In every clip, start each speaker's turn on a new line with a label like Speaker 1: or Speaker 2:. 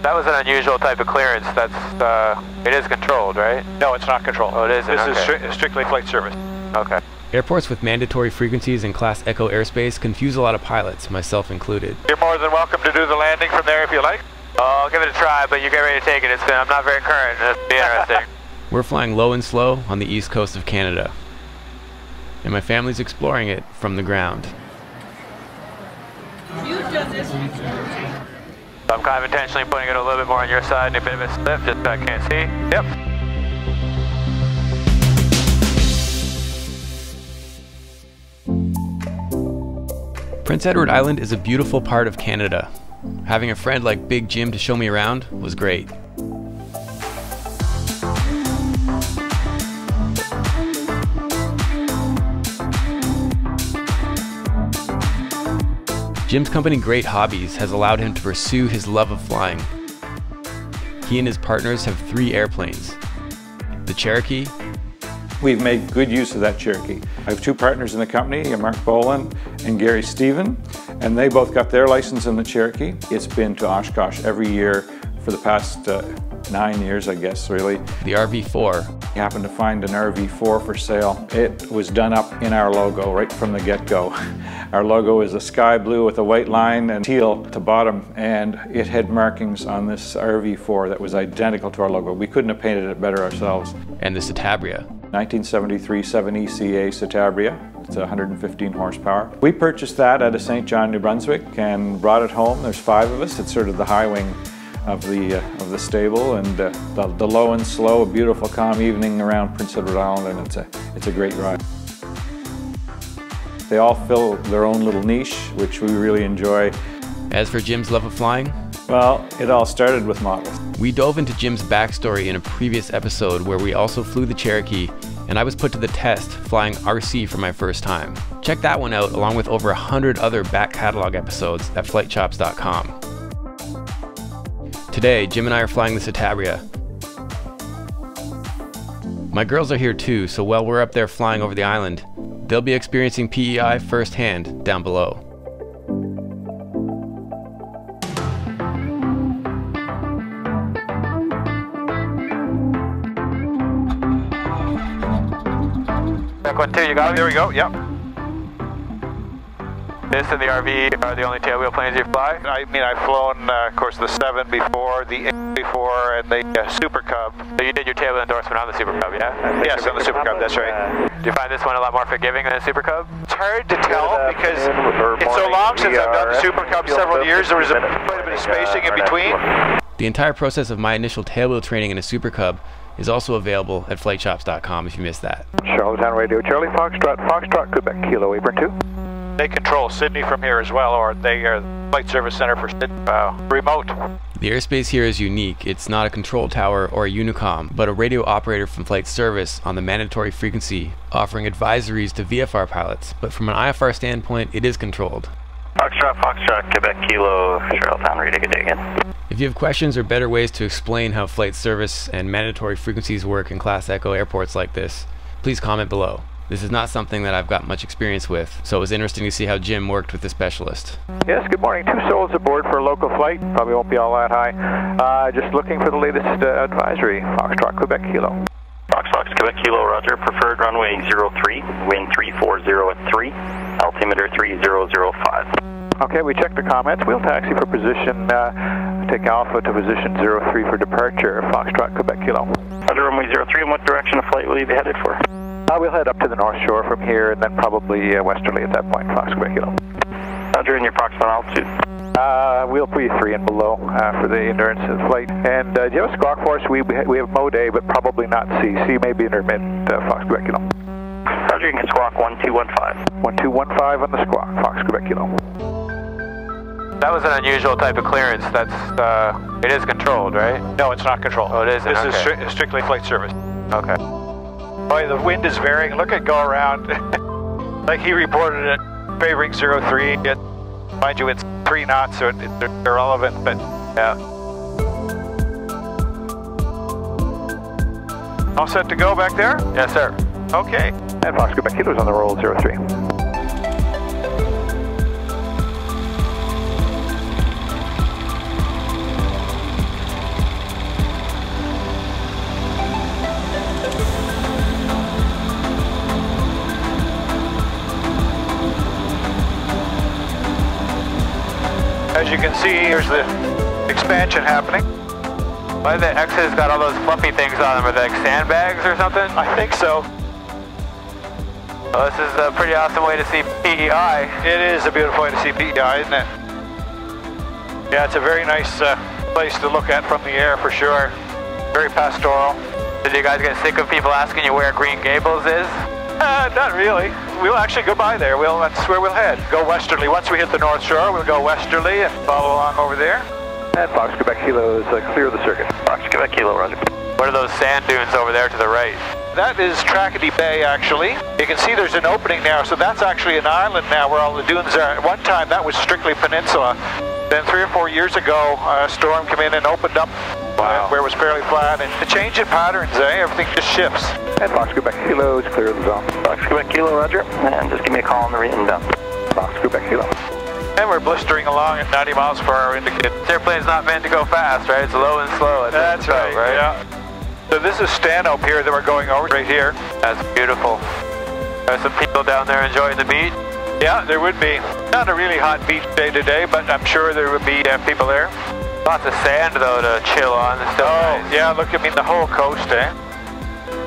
Speaker 1: That was an unusual type of clearance. That's, uh, it is controlled, right?
Speaker 2: No, it's not controlled.
Speaker 1: Oh, it isn't?
Speaker 2: This is stri- strictly flight service.
Speaker 1: Okay.
Speaker 3: Airports with mandatory frequencies in Class Echo airspace confuse a lot of pilots, myself included.
Speaker 2: You're more than welcome to do the landing from there if you like.
Speaker 1: Oh, I'll give it a try, but you get ready to take it. It's been, I'm not very current. It'll be interesting.
Speaker 3: We're flying low and slow on the east coast of Canada, and my family's exploring it from the ground.
Speaker 1: So I'm kind of intentionally putting it a little bit more on your side and a bit of a slip, just so I can't see.
Speaker 2: Yep.
Speaker 3: Prince Edward Island is a beautiful part of Canada. Having a friend like Big Jim to show me around was great. Jim's company Great Hobbies has allowed him to pursue his love of flying. He and his partners have three airplanes the Cherokee,
Speaker 4: We've made good use of that Cherokee. I have two partners in the company, Mark Boland and Gary Stephen, and they both got their license in the Cherokee. It's been to Oshkosh every year for the past uh, nine years, I guess, really.
Speaker 3: the RV4,
Speaker 4: We happened to find an RV4 for sale. It was done up in our logo right from the get-go. Our logo is a sky blue with a white line and teal to bottom, and it had markings on this RV4 that was identical to our logo. We couldn't have painted it better ourselves.
Speaker 3: and the Citabria.
Speaker 4: 1973 7ECA Citabria. It's 115 horsepower. We purchased that out of St. John, New Brunswick, and brought it home. There's five of us. It's sort of the high wing of the uh, of the stable, and uh, the, the low and slow, a beautiful, calm evening around Prince Edward Island, and it's a it's a great ride. They all fill their own little niche, which we really enjoy.
Speaker 3: As for Jim's love of flying,
Speaker 4: Well, it all started with models.
Speaker 3: We dove into Jim's backstory in a previous episode where we also flew the Cherokee, and I was put to the test flying RC for my first time. Check that one out along with over a hundred other back catalog episodes at flightchops.com. Today, Jim and I are flying the Citabria. My girls are here too, so while we're up there flying over the island, they'll be experiencing PEI firsthand down below.
Speaker 1: Back one, two, you got it?
Speaker 2: There we go. Yep.
Speaker 1: This and the RV are the only tailwheel planes you fly?
Speaker 2: I mean, I've flown, uh, of course, the seven before, the eight before, and the uh, Super Cub.
Speaker 1: So you did your tailwheel endorsement on the Super Cub, yeah?
Speaker 2: Yes, on the Super Cub. That's right.
Speaker 1: Do you find this one a lot more forgiving than the Super Cub?
Speaker 2: It's hard to tell because it's so long since I've done the Super Cub. Several years. There was a, quite a bit of spacing in between.
Speaker 3: The entire process of my initial tailwheel training in a Super Cub is also available at flightchops.com if you missed that.
Speaker 5: Charlottetown Radio, Charlie Foxtrot, Foxtrot, Quebec, Kilo, Apron 2.
Speaker 2: They control Sydney from here as well, or they are the flight service center for Sydney. Wow. Remote.
Speaker 3: The airspace here is unique. It's not a control tower or a unicom, but a radio operator from flight service on the mandatory frequency, offering advisories to VFR pilots. But from an IFR standpoint, it is controlled.
Speaker 6: Foxtrot, Foxtrot, Quebec Kilo, Charlottetown, ready to again.
Speaker 3: If you have questions or better ways to explain how flight service and mandatory frequencies work in Class Echo airports like this, please comment below. This is not something that I've got much experience with, so it was interesting to see how Jim worked with the specialist.
Speaker 5: Yes, good morning. Two souls aboard for a local flight. Probably won't be all that high. Uh, just looking for the latest uh, advisory. Foxtrot, Quebec, Kilo.
Speaker 6: Fox Fox, Quebec Kilo, Roger. Preferred runway 03, wind 340 at 3, altimeter 3005.
Speaker 5: Okay, we checked the comments. We'll taxi for position, uh, take Alpha to position 03 for departure. Foxtrot, Quebec, Kilo.
Speaker 6: Roger, runway 03, in what direction of flight will you be headed for?
Speaker 5: Uh, we'll head up to the North Shore from here and then probably uh, westerly at that point. Fox, Quebec, Kilo.
Speaker 6: Roger, and your approximate altitude?
Speaker 5: Uh, we'll put you three and below uh, for the endurance of the flight. And uh, do you have a squawk for us? We, we have mode A, but probably not C. C may be intermittent, uh, Fox Quebec Kilo.
Speaker 6: Roger, you can squawk 1215.
Speaker 5: 1215 on the squawk, Fox Quebec Kilo.
Speaker 1: That was an unusual type of clearance. That's, uh, it is controlled, right?
Speaker 2: No, it's not controlled.
Speaker 1: Oh, it isn't?
Speaker 2: This is stri- strictly flight service.
Speaker 1: Okay.
Speaker 2: Boy, the wind is varying. Look at go around. like he reported it favoring 03. It, mind you, it's three knots, so it, it's irrelevant, but yeah. All set to go back there?
Speaker 1: Yes, sir.
Speaker 2: Okay.
Speaker 5: And Fox Quebec Kilo is on the roll 03.
Speaker 2: You can see, here's the expansion happening.
Speaker 1: Why the X's got all those fluffy things on them? Are they like sandbags or something?
Speaker 2: I think so.
Speaker 1: Well, this is a pretty awesome way to see PEI.
Speaker 2: It is a beautiful way to see PEI, isn't it? Yeah, it's a very nice uh, place to look at from the air for sure. Very pastoral.
Speaker 1: Did you guys get sick of people asking you where Green Gables is?
Speaker 2: Uh, not really. We'll actually go by there. We'll, that's where we'll head. Go westerly. Once we hit the North Shore, we'll go westerly and follow along over there.
Speaker 5: And Fox Quebec Kilo is uh, clear of the circuit.
Speaker 6: Fox Quebec Kilo, roger.
Speaker 1: What are those sand dunes over there to the right?
Speaker 2: That is Tracadie Bay, actually. You can see there's an opening now, so that's actually an island now where all the dunes are. At one time, that was strictly peninsula. Then three or four years ago, a storm came in and opened up
Speaker 1: Wow.
Speaker 2: where it was fairly flat. And the change in patterns, eh? Everything just shifts.
Speaker 5: And Fox Quebec Kilo is clear of the zone.
Speaker 6: Fox Quebec Kilo, roger. And just give me a call on the reading down.
Speaker 5: Fox Quebec Kilo.
Speaker 2: And we're blistering along at 90 miles per hour indicated.
Speaker 1: This airplane's not meant to go fast, right? It's low and slow. at
Speaker 2: That's right,
Speaker 1: stuff, right?
Speaker 2: yeah. So this is Stanhope here that we're going over right here.
Speaker 1: That's beautiful. There's some people down there enjoying the beach.
Speaker 2: Yeah, there would be. Not a really hot beach day today, but I'm sure there would be uh, people there.
Speaker 1: Lots of sand though to chill on. It's still
Speaker 2: Oh,
Speaker 1: nice.
Speaker 2: yeah, look, I mean, the whole coast, eh?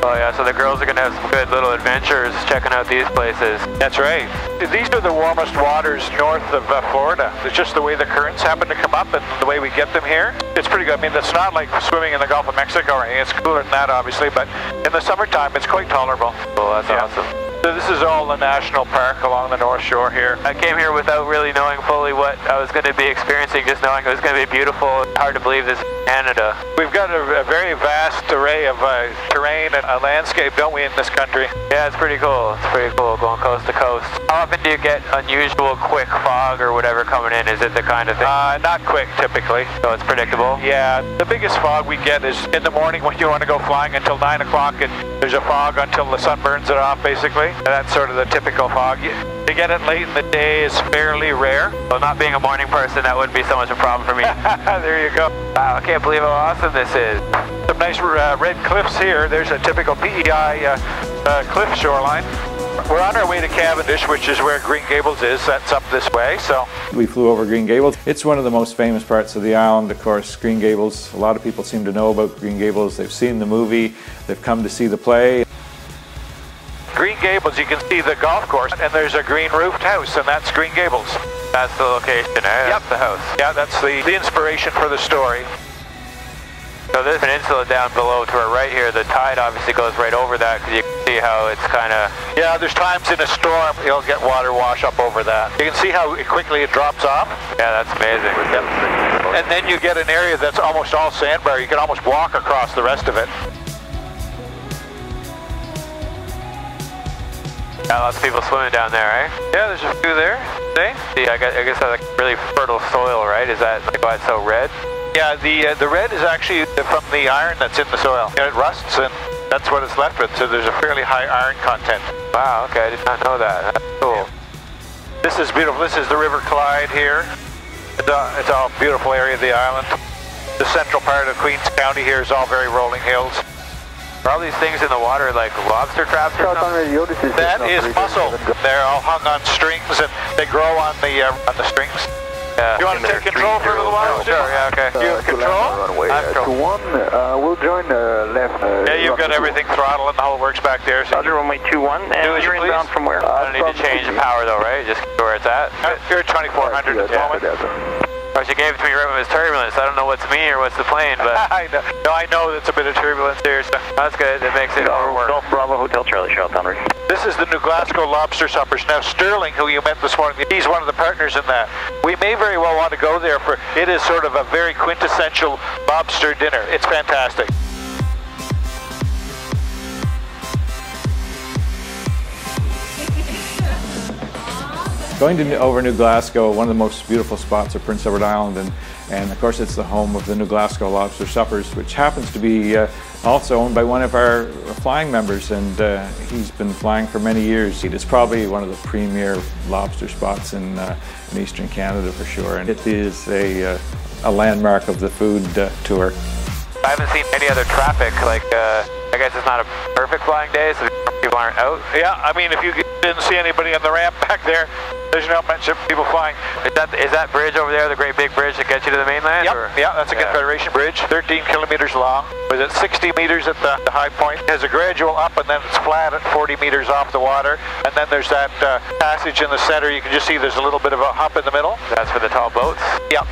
Speaker 1: Oh yeah, so the girls are gonna have some good little adventures checking out these places.
Speaker 2: That's right. These are the warmest waters north of uh, Florida. It's just the way the currents happen to come up and the way we get them here. It's pretty good. I mean, it's not like swimming in the Gulf of Mexico or anything. It's cooler than that, obviously, but in the summertime, it's quite tolerable.
Speaker 1: Well, that's
Speaker 2: Yeah.
Speaker 1: awesome.
Speaker 2: So this is all the national park along the North Shore here.
Speaker 1: I came here without really knowing fully what I was going to be experiencing, just knowing it was going to be beautiful. Hard to believe this is Canada.
Speaker 2: We've got a, a very vast array of uh, terrain and a landscape, don't we, in this country?
Speaker 1: Yeah, it's pretty cool. It's pretty cool going coast to coast. How often do you get unusual quick fog or whatever coming in? Is it the kind of thing?
Speaker 2: Uh, not quick, typically.
Speaker 1: so it's predictable?
Speaker 2: Yeah, the biggest fog we get is in the morning when you want to go flying until 9 o'clock and there's a fog until the sun burns it off, basically. That's sort of the typical fog. You, to get it late in the day is fairly rare.
Speaker 1: Well, not being a morning person, that wouldn't be so much a problem for me.
Speaker 2: there you go.
Speaker 1: wow, I can't believe how awesome this is.
Speaker 2: Some nice uh, red cliffs here. There's a typical PEI uh, uh, cliff shoreline. We're on our way to Cavendish, which is where Green Gables is. That's up this way, so
Speaker 4: We flew over Green Gables. It's one of the most famous parts of the island, of course, Green Gables. A lot of people seem to know about Green Gables. They've seen the movie, they've come to see the play.
Speaker 2: Green Gables, you can see the golf course, and there's a green roofed house, and that's Green Gables.
Speaker 1: That's the location, eh? That's the house.
Speaker 2: Yeah, that's the, the inspiration for the story.
Speaker 1: So this peninsula down below to our right here, the tide obviously goes right over that because you can see how it's kind of...
Speaker 2: Yeah, there's times in a storm you'll get water wash up over that. You can see how quickly it drops off,
Speaker 1: Yeah, that's amazing.
Speaker 2: and then you get an area that's almost all sandbar. You can almost walk across the rest of it.
Speaker 1: Got lots of people swimming down there, eh?
Speaker 2: Yeah, there's a few there. See?
Speaker 1: See, I guess, I guess that's like really fertile soil, right? Is that like why it's so red?
Speaker 2: Yeah, the uh, the red is actually from the iron that's in the soil. And it rusts, and that's what it's left with. So there's a fairly high iron content.
Speaker 1: Wow, okay, I did not know that. That's cool.
Speaker 2: This is beautiful. This is the River Clyde here. It's a, it's a beautiful area of the island. The central part of Queens County here is all very rolling hills.
Speaker 1: Are all these things in the water like lobster traps or
Speaker 5: Southbound
Speaker 1: something?
Speaker 5: radio, this is
Speaker 2: That
Speaker 5: Cessna
Speaker 2: is
Speaker 5: 337.
Speaker 2: mussel. They're all hung on strings, and they grow on the uh, on the strings.
Speaker 1: Yeah.
Speaker 2: You want to take control for a little while?
Speaker 1: Sure, yeah, okay.
Speaker 2: You have
Speaker 5: Uh, to land on
Speaker 2: control?
Speaker 5: runway
Speaker 1: I have
Speaker 5: uh,
Speaker 1: control.
Speaker 5: 21, uh, we'll join uh, left. Uh,
Speaker 2: Yeah, you've got everything throttle and the whole works back there. So
Speaker 6: Roger, runway 21, and
Speaker 2: Do as you
Speaker 6: you're
Speaker 2: please.
Speaker 6: inbound from where?
Speaker 1: I don't need to change the power though, right? Just keep where it's at.
Speaker 2: you're at 2400 at the moment.
Speaker 1: Of course, you gave it to me right when it was turbulence. I don't know what's me or what's the plane, but
Speaker 2: I know. No, I know that's a bit of turbulence here. So.
Speaker 1: that's good. It makes it all work.
Speaker 6: Golf Bravo Hotel Charlie, Charlottetown, Rick.
Speaker 2: This is the New Glasgow Lobster Suppers. Now, Sterling, who you met this morning, he's one of the partners in that. We may very well want to go there for it is sort of a very quintessential lobster dinner. It's fantastic.
Speaker 4: Going to over New Glasgow, one of the most beautiful spots of Prince Edward Island, and, and of course it's the home of the New Glasgow Lobster Suppers, which happens to be uh, also owned by one of our flying members, and uh, he's been flying for many years. It is probably one of the premier lobster spots in, uh, in Eastern Canada for sure, and it is a, uh, a landmark of the food uh, tour.
Speaker 1: I haven't seen any other traffic. Like, uh, I guess it's not a perfect flying day, so people aren't out.
Speaker 2: Yeah, I mean, if you didn't see anybody on the ramp back there, There's no mention people flying.
Speaker 1: Is that is that bridge over there the great big bridge that gets you to the mainland?
Speaker 2: Yep,
Speaker 1: or-
Speaker 2: yeah, that's a
Speaker 1: Yeah.
Speaker 2: Confederation bridge, 13 kilometers long. Was it 60 meters at the, the high point? It has a gradual up and then it's flat at 40 meters off the water. And then there's that uh, passage in the center. You can just see there's a little bit of a hump in the middle.
Speaker 1: That's for the tall boats.
Speaker 2: Yep.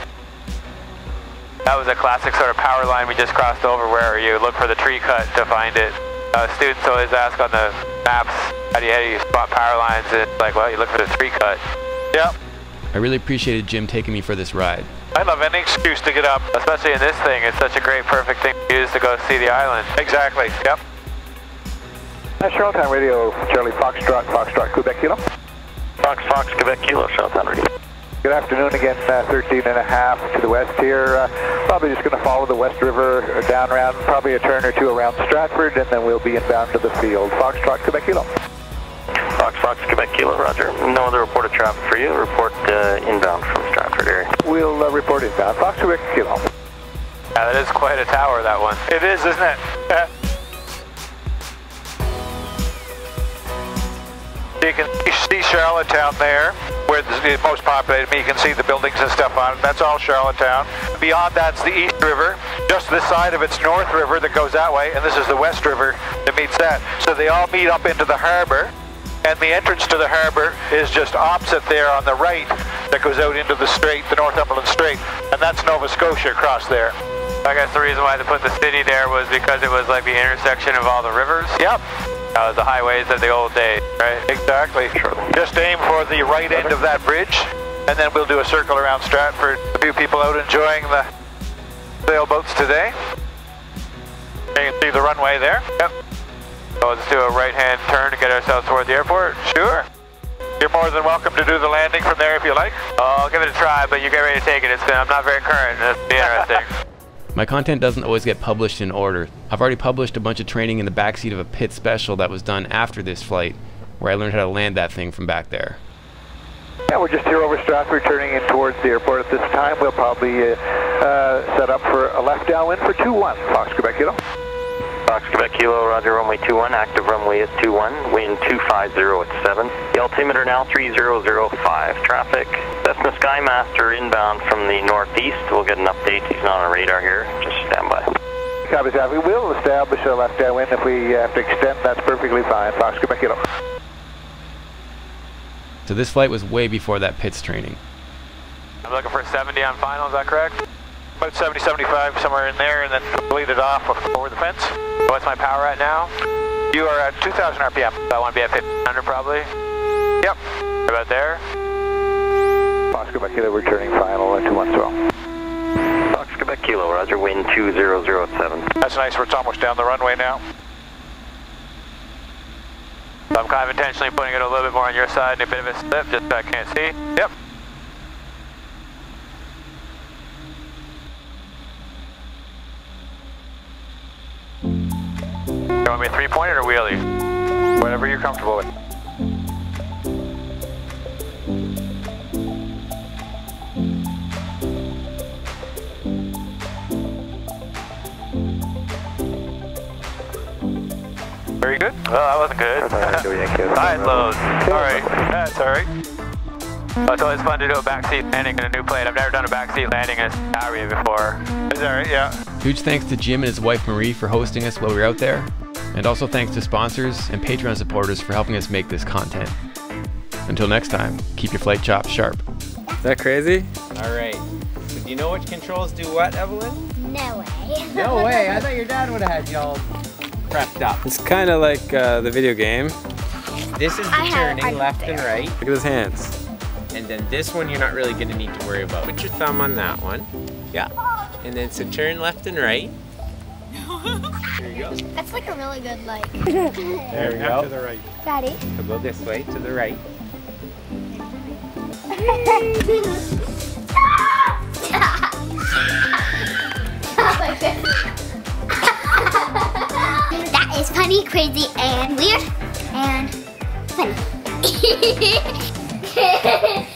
Speaker 1: That was a classic sort of power line we just crossed over where you look for the tree cut to find it. Uh, students always ask on the maps, how do you, how do you spot power lines? And it's like, well, you look for the tree cut.
Speaker 2: Yep.
Speaker 3: I really appreciated Jim taking me for this ride.
Speaker 2: I love any excuse to get up.
Speaker 1: Especially in this thing, it's such a great, perfect thing to use to go see the island.
Speaker 2: Exactly. Yep.
Speaker 5: Uh, Charlottetown Radio, Charlie Foxtrot, Foxtrot, Quebec Kilo.
Speaker 6: Fox Fox Quebec Kilo, Charlottetown Radio.
Speaker 5: Good afternoon again, uh, 13 and a half to the west here. Uh, probably just going to follow the West River uh, down around, probably a turn or two around Stratford, and then we'll be inbound to the field. Foxtrot, Quebec Kilo.
Speaker 6: Fox Fox Quebec Kilo, Roger. No other reported traffic for you. Report uh, inbound from Stratford area.
Speaker 5: We'll uh, report inbound. Fox Quebec Kilo.
Speaker 1: Yeah, that is quite a tower, that one.
Speaker 2: It is, isn't it? You can see Charlotte Charlottetown there, where it's the most populated. I mean, you can see the buildings and stuff on it. That's all Charlottetown. Beyond that's the East River. Just this side of it's North River that goes that way, and this is the West River that meets that. So they all meet up into the harbor, and the entrance to the harbor is just opposite there on the right that goes out into the strait, the Northumberland Strait, and that's Nova Scotia across there.
Speaker 1: I guess the reason why they put the city there was because it was like the intersection of all the rivers.
Speaker 2: Yep.
Speaker 1: That was the highways of the old days, right?
Speaker 2: Exactly. Just aim for the right end of that bridge, and then we'll do a circle around Stratford. A few people out enjoying the sailboats today. You can see the runway there. Yep.
Speaker 1: So let's do a right-hand turn to get ourselves toward the airport.
Speaker 2: Sure. You're more than welcome to do the landing from there if you like.
Speaker 1: I'll give it a try, but you get ready to take it. It's been, I'm not very current. It's be interesting.
Speaker 3: My content doesn't always get published in order. I've already published a bunch of training in the backseat of a Pitts Special that was done after this flight, where I learned how to land that thing from back there.
Speaker 5: Yeah, we're just here over Stratford, turning in towards the airport at this time. We'll probably uh, uh, set up for a left downwind for 2-1. Fox Quebec Kilo.
Speaker 6: Fox Quebec Kilo, Roger, runway 2-1. Active runway is 2-1. Wind 250 at 7. The altimeter now 3005. Traffic. Cessna Skymaster inbound from the northeast. We'll get an update. He's not on radar here. Just stand by.
Speaker 5: Copy, that. We will establish a left downwind. If we uh, have to extend, that's perfectly fine. Fox Quebec Kilo.
Speaker 3: So this flight was way before that Pitts training.
Speaker 1: I'm looking for 70 on final, is that correct?
Speaker 2: About 70, 75, somewhere in there, and then bleed it off over the fence.
Speaker 1: What's my power at now?
Speaker 2: You are at 2,000 RPM.
Speaker 1: So I want to be at 1500 probably.
Speaker 2: Yep.
Speaker 1: About there?
Speaker 5: Fox Quebec Kilo, returning final at 2-1
Speaker 6: Fox Quebec Kilo, Roger, wind 2007.
Speaker 2: That's nice. It's almost down the runway now.
Speaker 1: I'm kind of intentionally putting it a little bit more on your side and a bit of a slip just so I can't see.
Speaker 2: Yep.
Speaker 1: You want me three pointed or wheelie?
Speaker 2: Whatever you're comfortable with. Very good.
Speaker 1: Well, that wasn't good. Side loads. Sorry.
Speaker 2: That's all right.
Speaker 1: Oh, it's always fun to do a backseat landing in a new plane. I've never done a backseat landing in a Aria before.
Speaker 2: That's all right, yeah.
Speaker 3: Huge thanks to Jim and his wife Marie for hosting us while we were out there, and also thanks to sponsors and Patreon supporters for helping us make this content. Until next time, keep your flight chops sharp.
Speaker 7: Is that crazy? All right. So do you know which controls do what, Evelyn?
Speaker 8: No way.
Speaker 7: No way. I thought your dad would have had y'all prepped up. It's kind of like uh, the video game. This is the
Speaker 8: I
Speaker 7: turning
Speaker 8: I-
Speaker 7: left and right. Look at his hands. And then this one you're not really going to need to worry about. Put your thumb on that one. Yeah. And then so turn left and right. There you go.
Speaker 8: That's like a really good like.
Speaker 7: There we go. To the right.
Speaker 8: Daddy.
Speaker 7: So go this way to the right.
Speaker 8: It's funny, crazy, and weird, and funny.